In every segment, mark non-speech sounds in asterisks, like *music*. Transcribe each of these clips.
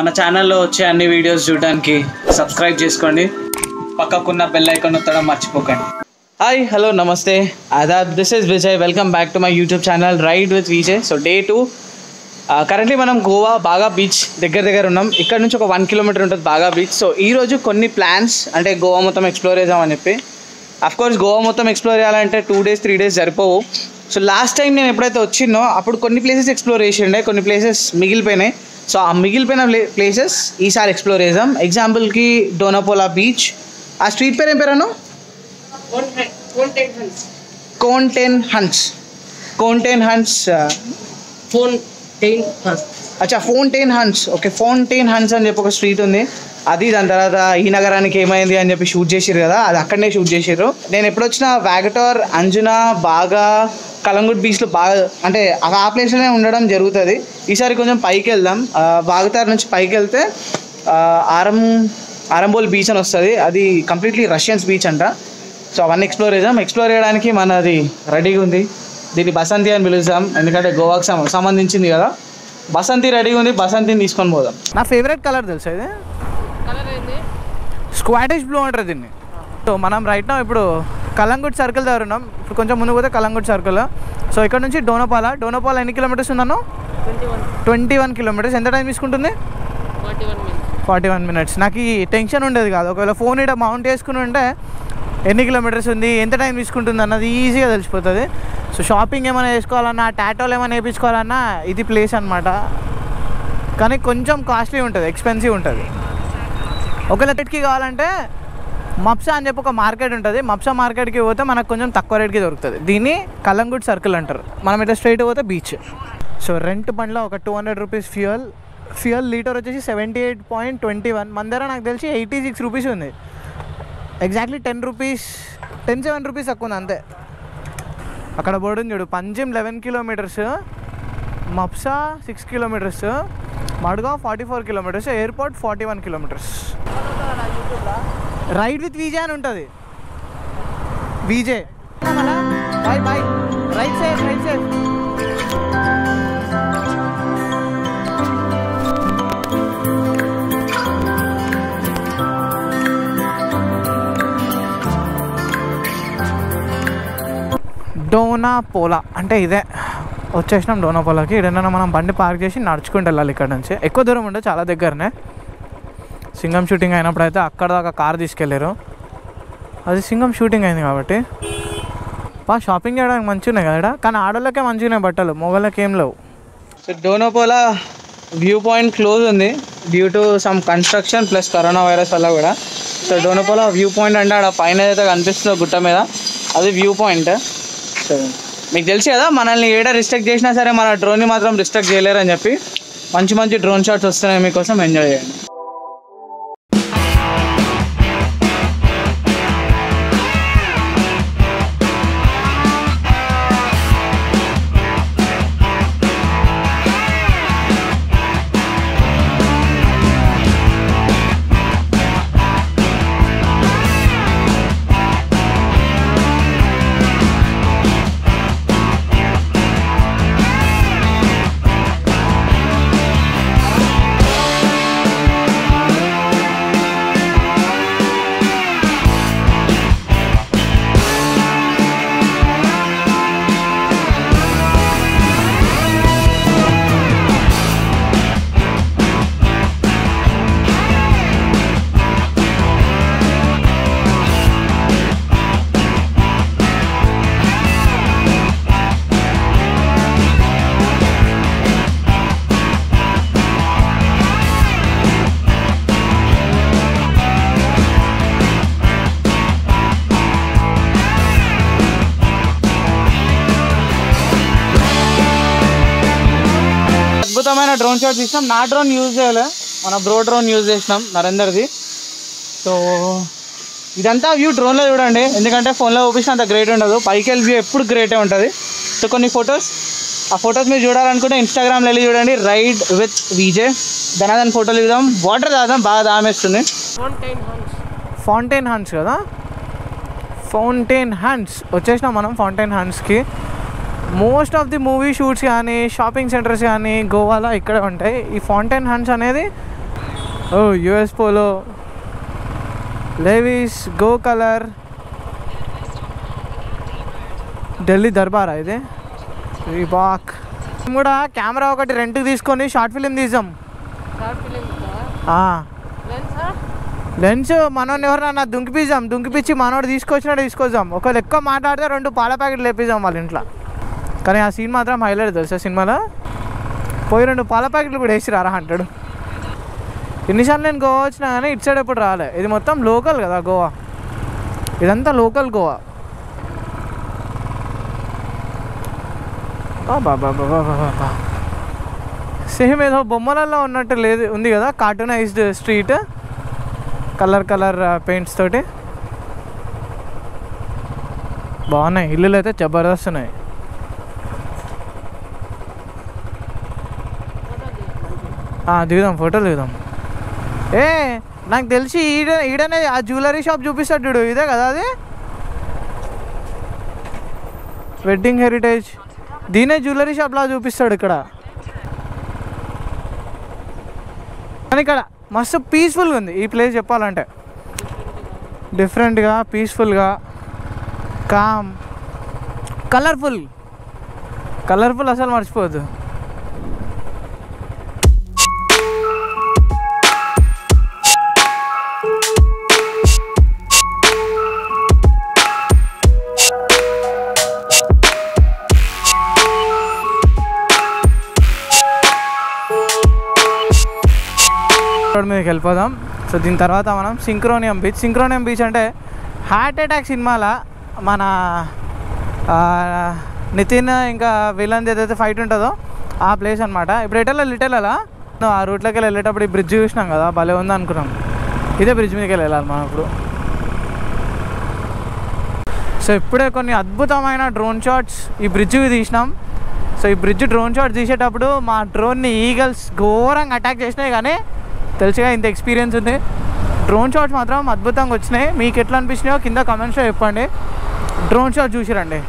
మన ఛానల్లో వచ్చే అన్ని వీడియోస్ చూడడానికి సబ్స్క్రైబ్ చేసుకోండి. పక్కకున్న బెల్ ఐకాన్ నొత్తడం మర్చిపోకండి. హాయ్ హలో నమస్తే. Aadab this is Vijay welcome back to my YouTube channel ride with Vijay so day two currently మనం గోవా బాగా బీచ్ దగ్గర దగ్గర ఉన్నాం. ఇక్కడ నుంచి ఒక వన్ కిలోమీటర్ ఉంటుంది బాగా బీచ్ సో ఈరోజు కొన్ని ప్లాన్స్ అంటే గోవా మొత్తం ఎక్స్ప్లోర్ చేద్దామని చెప్పి. అఫ్ కోర్స్ గోవా మొత్తం ఎక్స్ప్లోర్ చేయాలంటే టూ డేస్ త్రీ డేస్ సరిపోవు. సో లాస్ట్ టైం నేను ఎప్పుడైతే వచ్చిందో అప్పుడు కొన్ని ప్లేసెస్ ఎక్స్ప్లోర్ చేసిండే కొన్ని ప్లేసెస్ మిగిలిపోయినాయి. సో ఆ మిగిలిపోయిన ప్లేసెస్ ఈసారి ఎక్స్ప్లోర్ చేద్దాం. ఎగ్జాంపుల్కి డోనాపోలా బీచ్ ఆ స్ట్రీట్ పేరు ఏం పేరాను కోంటెన్ హన్స్ కోంటెన్ హన్స్ ఫోన్ టెన్ అచ్చా Fontainhas okay Fontainhas అని చెప్పి ఒక స్ట్రీట్ ఉంది. అది దాని తర్వాత ఈ నగరానికి ఏమైంది అని చెప్పి షూట్ చేసిర్రు కదా అది అక్కడనే షూట్ చేసిర్రు. నేను ఎప్పుడు వచ్చిన వ్యాగటార్ అంజునా బాగా కలంగుట్ బీచ్లో బాగా అంటే ఆ- ప్లేస్లోనే ఉండడం జరుగుతుంది. ఈసారి కొంచెం పైకి వెళ్దాం ఆ, వాగతార్ నుంచి పైకి వెళ్తే ఆ, ఆరం ఆరంబోల్ బీచ్ అని వస్తుంది. అది కంప్లీట్లీ రష్యన్స్ బీచ్ అంట. సో అవన్నీ ఎక్స్ప్లోర్ చేద్దాం. ఎక్స్ప్లోర్ చేయడానికి మనది రెడీగా ఉంది. దీన్ని బసంతి అని పిలుస్తాం ఎందుకంటే గోవాకి సంబంధించింది కదా. బసంతి రెడీగా ఉంది. బసంతిని తీసుకొని పోదాం. నా ఫేవరెట్ కలర్ తెలుసా ఇది? కలర్ ఏంది? స్క్వాటిష్ బ్లూ అంటారు దీన్ని. సో మనం రైట్ నా ఇప్పుడు కలంగుట్ సర్కిల్ దగ్గర ఉన్నాం. ఇప్పుడు కొంచెం ముందు పోతే కలంగుట్ సర్కిల్. సో ఇక్కడ నుంచి డోనపాల. డోనపాల ఎన్ని కిలోమీటర్స్ ఉన్నాను ట్వంటీ వన్. కిలోమీటర్స్. ఎంత టైం తీసుకుంటుంది? Forty one minutes. నాకు ఈ టెన్షన్ ఉండేది కాదు. ఒకవేళ ఫోన్ ఇక్కడ మౌంట్ చేసుకుని ఉంటే ఎన్ని కిలోమీటర్స్ ఉంది ఎంత టైం తీసుకుంటుంది అన్నది ఈజీగా తెలిసిపోతుంది. సో షాపింగ్ ఏమైనా చేసుకోవాలన్నా టాటోలు ఏమైనా వేయించుకోవాలన్నా ఇది ప్లేస్ అనమాట కానీ కొంచెం కాస్ట్లీ ఉంటుంది ఎక్స్పెన్సివ్ ఉంటుంది. ఒకవేళ రేట్కి కావాలంటే మప్సా అని చెప్పి ఒక మార్కెట్ ఉంటుంది. మప్సా మార్కెట్కి పోతే మనకు కొంచెం తక్కువ రేట్కి దొరుకుతుంది. దీన్ని కలంగుడ్ సర్కిల్ అంటారు. మనం ఇట్లా స్ట్రైట్ పోతే బీచ్. సో రెంట్ బండ్లో ఒక two hundred rupees fuel. Fuel litre వచ్చేసి seventy eight point twenty one. మన దగ్గర నాకు తెలిసి ఎయిటీ సిక్స్ రూపీస్ ఉంది. Exactly ten rupees ten seven rupees తక్కువ ఉంది అంతే. అక్కడ బోర్డు చూడు. Panjim eleven kilometres Mapusa six kilometres Margao forty four kilometres airport forty one kilometres. Ride with Vijay అని ఉంటుంది. Vijay bye bye ride safe ride safe Dona Paula అంటే ఇదే. వచ్చేసినాం డోనా పోలాకి ఏదైనా మనం బండి పార్క్ చేసి నడుచుకుంటూ వెళ్ళాలి ఇక్కడ నుంచి. ఎక్కువ దూరం ఉండదు చాలా దగ్గరనే. సింగం షూటింగ్ అయినప్పుడు అయితే అక్కడ దాకా కార్ తీసుకెళ్ళారు. అది సింగం షూటింగ్ అయింది కాబట్టి. బా షాపింగ్ చేయడానికి మంచిగా ఉన్నాయి కదా కానీ ఆడోళ్ళకే మంచిగా ఉన్నాయి బట్టలు మొగళ్ళకి ఏం లేవు. సో డోనోపోలా వ్యూ పాయింట్ క్లోజ్ ఉంది due to some construction plus corona virus వల్ల కూడా. సో డోనోపోలా వ్యూ పాయింట్ అంటే ఆడ పైన ఏదైతే కనిపిస్తుందో గుట్ట మీద. అది వ్యూ పాయింట్. సో మీకు తెలిసి కదా మనల్ని ఏడ రిస్ట్రిక్ట్ చేసినా సరే మన డ్రోన్ని మాత్రం రిస్ట్రిక్ట్ చేయలేరు అని చెప్పి మంచి మంచి డ్రోన్ షాట్స్ వస్తున్నాయి మీకోసం. ఎంజాయ్ చేయండి. అద్భుతమైన డ్రోన్ షాట్ తీసినాం. నా డ్రోన్ యూజ్ చేయలే. మన బ్రో డ్రోన్ యూజ్ చేసినాం నరేందర్ది. సో ఇదంతా వ్యూ డ్రోన్లో చూడండి. ఎందుకంటే ఫోన్లో చూపించిన అంత గ్రేట్ ఉండదు. పైకి వెళ్ళి వ్యూ ఎప్పుడు గ్రేటే ఉంటుంది. సో కొన్ని ఫొటోస్ ఆ ఫొటోస్ మీరు చూడాలనుకుంటే ఇన్స్టాగ్రామ్లో వెళ్ళి చూడండి. రైడ్ విత్ విజే ధనాదన్ ఫోటోలు దిగుదాం వాటర్ తాగుదాం. బాగా దామేస్తుంది. ఫౌంటైన్ హంట్స్ కదా? ఫౌంటైన్ హంట్స్ వచ్చేసినాం మనం fountain హంట్స్కి most of the movie shoots కానీ షాపింగ్ సెంటర్స్ కానీ గోవాలో ఇక్కడే ఉంటాయి. ఈ ఫౌంటైన్ హంట్స్ అనేది ఓ US Polo Levi's Go Colors Delhi దర్బారా ఇది? రీబాక్ కూడా కెమెరా ఒకటి రెంట్కి తీసుకొని షార్ట్ ఫిలిం తీసాం. లెన్సా మనోని ఎవరన్నా దుంకిపిద్దాం. దుంకిపిచ్చి మనోడు తీసుకొచ్చినట్టు తీసుకొద్దాం. ఒకవేళ ఎక్కువ మాట్లాడితే రెండు పాల ప్యాకెట్లు లేపిద్దాం వాళ్ళ ఇంట్లో. కానీ ఆ సీన్ మాత్రం హైలైట్ తెలుసా సినిమాలో? పోయి రెండు పాల ప్యాకెట్లు కూడా వేసి రారా అంటాడు ఎన్నిసార్లు నేను గోవా వచ్చినా కానీ ఇటు సైడ్ ఎప్పుడు రాలే. ఇది మొత్తం లోకల్ కదా గోవా. ఇదంతా లోకల్ గోవా. సేమ్ ఏదో బొమ్మలలో ఉన్నట్టు లేదు ఉంది కదా cartoonised street colour colour paints తోటి. బాగున్నాయి ఇల్లులు అయితే జబర్దస్త్ ఉన్నాయి. దిగుదాం ఫోటోలు దిగుదాం. ఏ నాకు తెలిసి ఈడ ఈడనే ఆ జ్యువెలరీ షాప్ చూపిస్తాడు చూడు ఇదే కదా అది? వెడ్డింగ్ హెరిటేజ్ దీనే జ్యువెలరీ షాప్లా చూపిస్తాడు ఇక్కడ. కానీ ఇక్కడ మస్తు పీస్ఫుల్గా ఉంది. ఈ ప్లేస్ చెప్పాలంటే. డిఫరెంట్గా పీస్ఫుల్గా కామ్ కలర్ఫుల్ కలర్ఫుల్ అసలు మర్చిపోవద్దు. వెళ్ళిపోదాం. సో దీని తర్వాత మనం సింక్రోనియం బీచ్. సింక్రోనియం బీచ్ అంటే హార్ట్ అటాక్ సినిమాలో మన నితిన్ ఇంకా విలన్ ఏదైతే ఫైట్ ఉంటుందో ఆ ప్లేస్ అనమాట ఇప్పుడు ఎటెళ్ళ లిటెళ్ళా ఆ రూట్లోకి వెళ్ళి వెళ్ళేటప్పుడు ఈ బ్రిడ్జ్ చూసినాం కదా భలే ఉంది అనుకున్నాం. ఇదే బ్రిడ్జ్ మీదకి వెళ్ళి వెళ్ళాలి మనం ఇప్పుడు. సో ఇప్పుడే కొన్ని అద్భుతమైన డ్రోన్ షాట్స్ ఈ బ్రిడ్జ్ తీసినాం. సో ఈ బ్రిడ్జ్ డ్రోన్ షాట్ తీసేటప్పుడు మా డ్రోన్ని ఈగల్స్ ఘోరంగా అటాక్ చేసినాయి కానీ తెలుసుగా ఇంత ఎక్స్పీరియన్స్ ఉంది. డ్రోన్ షాట్స్ మాత్రం అద్భుతంగా వచ్చినాయి. మీకు ఎట్లా అనిపించినాయో కింద కమెంట్స్లో చెప్పండి. డ్రోన్ షాట్ చూసిరండి.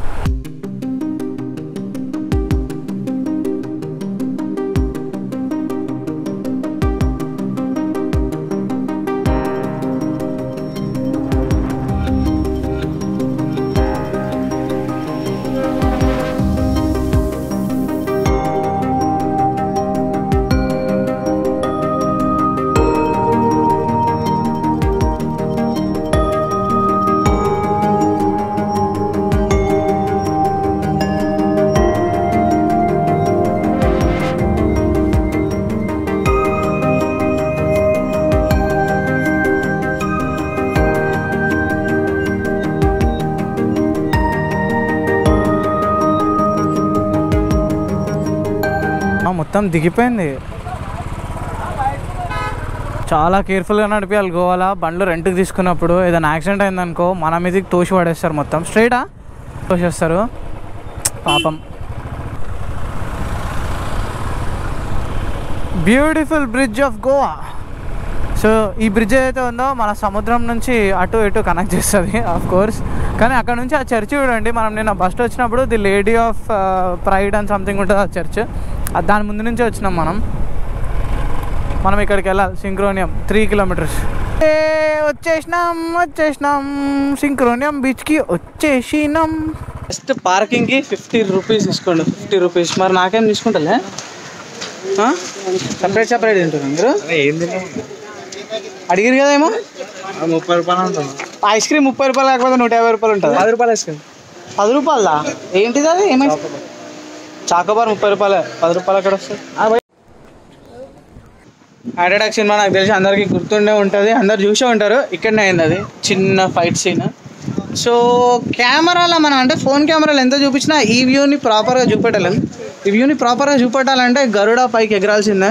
మొత్తం దిగిపోయింది. చాలా కేర్ఫుల్గా నడిపించాలి గోవాలో. బండ్లు రెంట్కి తీసుకున్నప్పుడు ఏదైనా యాక్సిడెంట్ అయిందనుకో మన మీదకి తోసి పడేస్తారు మొత్తం. స్ట్రైటా తోసేస్తారు. పాపం. Beautiful bridge of Goa so ఈ బ్రిడ్జ్ ఏదైతే ఉందో మన సముద్రం నుంచి అటు ఇటు కనెక్ట్ చేస్తుంది ఆఫ్ కోర్స్ కానీ అక్కడ నుంచి ఆ చర్చ్ చూడండి మనం నిన్న బస్లో వచ్చినప్పుడు the lady of pride and something ఉంటుంది ఆ చర్చ్. దాని ముందు నుంచే వచ్చినాం మనం. మనం ఇక్కడికి వెళ్ళాలి సింక్రోనియం త్రీ కిలోమీటర్స్ ఏ వచ్చేసినాం వచ్చేసినాం. సింక్రోనియం బీచ్కి వచ్చేసినాం. జస్ట్ పార్కింగ్కి ఫిఫ్టీ రూపీస్ తీసుకోండి ఫిఫ్టీ రూపీస్ మరి నాకేం తీసుకుంటలే? సపరేట్ సపరేట్ తింటున్నాను మీరు? అడిగిరు కదా ఏమో? ముప్పై రూపాయలు ఉంటుంది ఐస్ క్రీమ్ ముప్పై రూపాయలు కాకపోతే నూట యాభై రూపాయలు ఉంటుంది? పది రూపాయలు ఐస్ క్రీమ్. పది రూపాయలదా ఏంటిది అది? ఏమైంది? చాకోబార్. ముప్పై రూపాయలే. పది రూపాయలు ఎక్కడ వస్తుంది అటాక్ సినిమా నాకు తెలిసి అందరికీ గుర్తుండే ఉంటుంది. అందరు చూసే ఉంటారు. ఇక్కడనే అయింది అది. చిన్న ఫైట్ సీన్. సో కెమెరాలో మనం అంటే ఫోన్ కెమెరాలో ఎంత చూపించినా ఈ వ్యూని ప్రాపర్గా చూపెట్టలేం. ఈ వ్యూని ప్రాపర్గా చూపెట్టాలంటే గరుడ పైకి ఎగరాల్సిందే.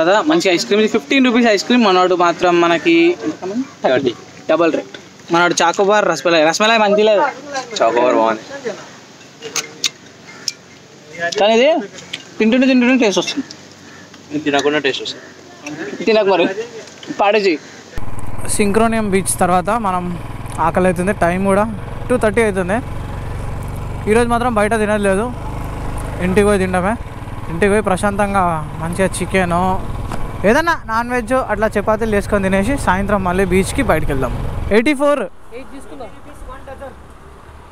తర్వాత మంచి ఐస్ క్రీమ్ ఇది ఫిఫ్టీన్ రూపీస్ ఐస్ క్రీమ్ మనోడు మాత్రం మనకి థర్టీ. డబల్ రేట్ మనోడు చాకోబార్ రసమలై రసమలై మంచి లేదు. చాకోబార్ బాగుంది. కానీ ఇది తింటుంటే తింటుంటే టేస్ట్ వస్తుంది. తినకుండా టేస్ట్ వస్తుంది. తినక మరి. పాడేసి. సింక్రోనియం బీచ్ తర్వాత మనం ఆకలి అవుతుంది. టైం కూడా టూ థర్టీ అవుతుంది. ఈరోజు మాత్రం బయట తినట్లేదు ఇంటికి పోయి తిండమే ఇంటికి పోయి ప్రశాంతంగా మంచిగా చికెను ఏదన్నా నాన్ వెజ్ అట్లా చపాతీలు వేసుకొని తినేసి సాయంత్రం మళ్ళీ బీచ్కి బయటకు వెళ్దాం eighty four.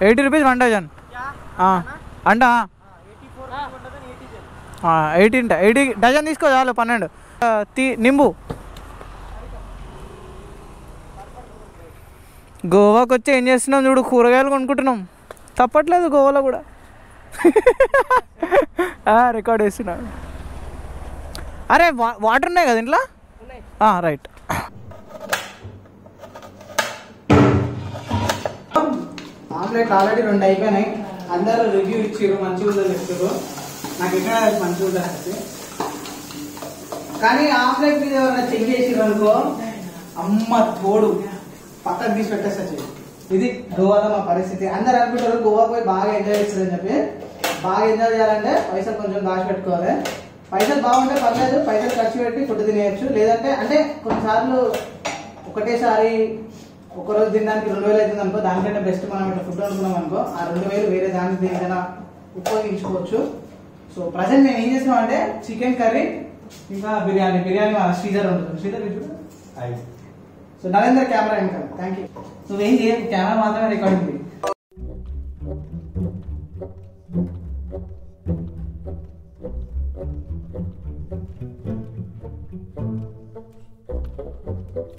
Eighty rupees one dozen. అంట. ఎయిటీ ఎయిటీ డజన్ తీసుకో చాలు పన్నెండు. తీ నింబు. గోవాకి వచ్చి ఏం చేస్తున్నాం చూడు కూరగాయలు కొనుక్కుంటున్నాం. తప్పట్లేదు గోవాలో కూడా. *laughs* రికార్డ్ వేస్తున్నా. అరే వా వాటర్ ఉన్నాయి కదా ఇంట్లో? రైట్ ఆమ్లెట్ ఆల్రెడీ రెండు అయిపోయినాయి. అందరూ రివ్యూ ఇచ్చారు మంచిగా ఉందని చెప్తారు నాకు ఇక్కడ మంచిగా ఉంటుంది కానీ ఆమ్లెట్ మీద ఎవరైనా చెక్ చేసిరు అనుకో అమ్మ తోడు పక్కకు తీసి పెట్టేస్తా. ఇది గోవాలో మా పరిస్థితి. అందరు అనుకుంటారు గోవా పోయి బాగా ఎంజాయ్ చేస్తారని చెప్పి. బాగా ఎంజాయ్ చేయాలంటే పైసలు కొంచెం దాచి పెట్టుకోవాలి. పైసలు బాగుంటే పర్లేదు పైసలు ఖర్చు పెట్టి ఫుడ్ తినేయచ్చు. లేదంటే అంటే కొన్నిసార్లు ఒకటేసారి ఒక రోజు తినడానికి రెండు వేలు అవుతుంది అనుకో దానికంటే బెస్ట్ మనం ఇట్లా ఫుడ్ అనుకున్నాం అనుకో ఆ రెండు వేలు వేరే దానికి దేనికైనా ఉపయోగించుకోవచ్చు. సో ప్రజెంట్ నేను ఏం చేస్తున్నాం అంటే చికెన్ కర్రీ ఇంకా బిర్యానీ. బిర్యానీ మా శ్రీధర్ ఉంటుంది శ్రీధర్ చూడు. సో నరేందర్ కెమెరా ఇంకా థ్యాంక్ యూ నువ్వేం చేయ కెమెరా మాత్రమే రికార్డింగ్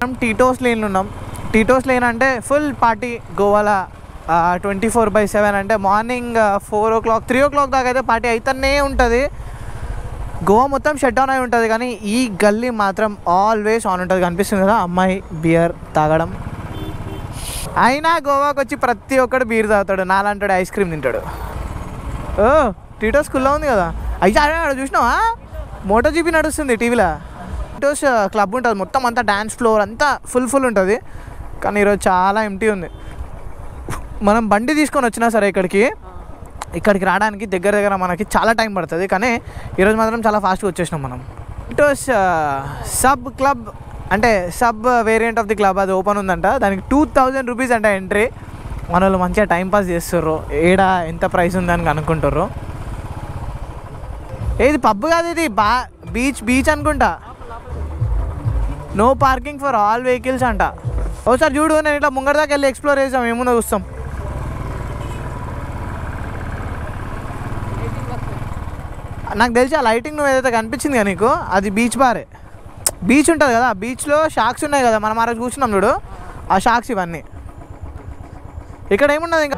మనం టీటోస్ లేన్ ఉన్నాం. టీటోస్ లేన్ అంటే ఫుల్ పార్టీ గోవాల ట్వంటీ ఫోర్ బై సెవెన్ అంటే morning four o'clock three o'clock దాకా అయితే పార్టీ అయితేనే ఉంటుంది. గోవా మొత్తం షట్ డౌన్ అయి ఉంటుంది కానీ ఈ గల్లీ మాత్రం ఆల్వేస్ ఆన్ ఉంటుంది. కనిపిస్తుంది కదా అమ్మాయి బియర్ తాగడం. అయినా గోవాకి వచ్చి ప్రతి ఒక్కడు బీర్ తాగుతాడు నాలంటాడు ఐస్ క్రీమ్ తింటాడు. ఓ టీటోస్ స్కూల్లో ఉంది కదా. అయితే అదే చూసినావా? మోటో జీపీ నడుస్తుంది టీవీలో. టీటోస్ క్లబ్ ఉంటుంది. మొత్తం అంతా డ్యాన్స్ ఫ్లోర్ అంతా ఫుల్ ఫుల్ ఉంటుంది. కానీ ఈరోజు చాలా ఎంటీ ఉంది. మనం బండి తీసుకొని వచ్చినా సరే ఇక్కడికి ఇక్కడికి రావడానికి దగ్గర దగ్గర మనకి చాలా టైం పడుతుంది. కానీ ఈరోజు మాత్రం చాలా ఫాస్ట్గా వచ్చేసినాం మనం. ఇటోస్ సబ్ క్లబ్ అంటే sub variant of the club అది ఓపెన్ ఉందంట. దానికి టూ థౌజండ్ రూపీస్ అంట ఎంట్రీ మన వాళ్ళు మంచిగా టైంపాస్ చేస్తుర్రు. ఏడ ఎంత ప్రైస్ ఉందని అనుకుంటుర్రు. ఏది పబ్ కాదు ఇది బా బీచ్ బీచ్ అనుకుంటా. No parking for all vehicles అంట. ఒకసారి చూడు నేను ఇట్లా ముంగడ దాకా వెళ్ళి ఎక్స్ప్లోర్ చేసాం ఏముందో చూస్తాం. నాకు తెలిసి ఆ లైటింగ్ నువ్వు ఏదైతే కనిపించింది కదా నీకు అది బీచ్ బారే బీచ్ ఉంటుంది కదా బీచ్లో షాక్స్ ఉన్నాయి కదా మనం ఆ రోజు కూర్చున్నాం చూడు ఆ షాక్స్ ఇవన్నీ. ఇక్కడ ఏమున్నది ఇంకా?